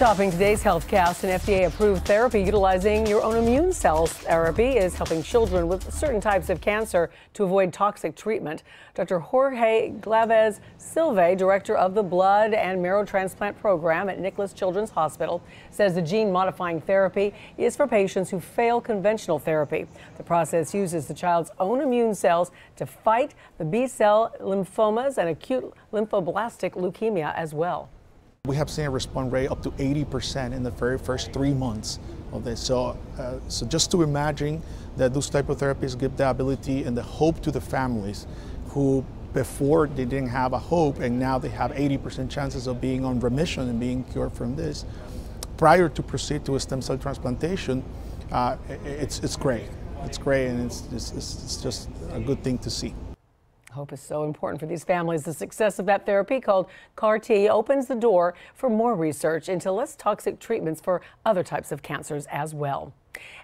Topping today's HealthCast, an FDA-approved therapy utilizing your own immune cells therapy is helping children with certain types of cancer to avoid toxic treatment. Dr. Jorge Galvez Silva, director of the Blood and Marrow Transplant Program at Nicklaus Children's Hospital, says the gene-modifying therapy is for patients who fail conventional therapy. The process uses the child's own immune cells to fight the B-cell lymphomas and acute lymphoblastic leukemia as well. We have seen a response rate up to 80% in the very first three months of this. So, uh, so just to imagine that those type of therapies give the ability and the hope to the families who before they didn't have a hope and now they have 80% chances of being on remission and being cured from this. Prior to proceed to a stem cell transplantation, uh, it's, it's great. It's great and it's, it's, it's just a good thing to see. Hope is so important for these families. The success of that therapy called CAR T opens the door for more research into less toxic treatments for other types of cancers as well.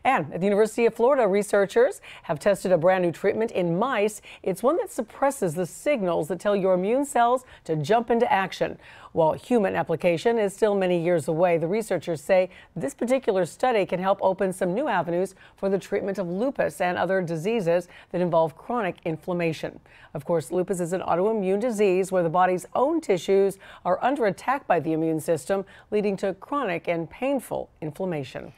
And at the University of Florida, researchers have tested a brand new treatment in mice. It's one that suppresses the signals that tell your immune cells to jump into action. While human application is still many years away, the researchers say this particular study can help open some new avenues for the treatment of lupus and other diseases that involve chronic inflammation. Of course, lupus is an autoimmune disease where the body's own tissues are under attack by the immune system, leading to chronic and painful inflammation.